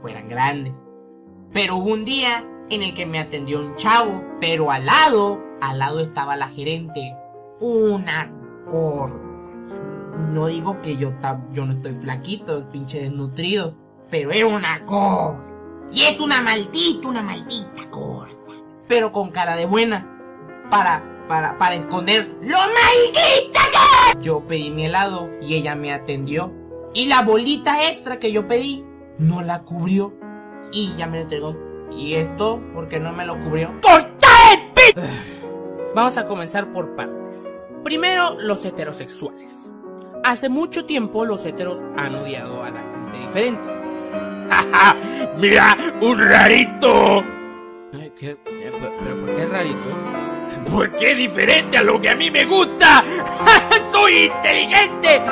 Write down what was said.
fueran grandes. Pero hubo un día en el que me atendió un chavo, pero al lado, al lado estaba la gerente, una gorda. No digo que yo, yo no estoy flaquito, pinche desnutrido, pero es una gorda. Y es una maldita, una maldita gorda. Pero con cara de buena. Para, para, para esconder lo maldita que Yo pedí mi helado y ella me atendió. Y la bolita extra que yo pedí no la cubrió. Y ya me lo entregó. ¿Y esto por qué no me lo cubrió? ¡Corta el pi! Vamos a comenzar por partes. Primero, los heterosexuales. Hace mucho tiempo los heteros han odiado a la gente diferente. ¡Mira, un rarito! ¿Qué? ¿Pero por qué rarito? Porque es diferente a lo que a mí me gusta. ¡Soy inteligente!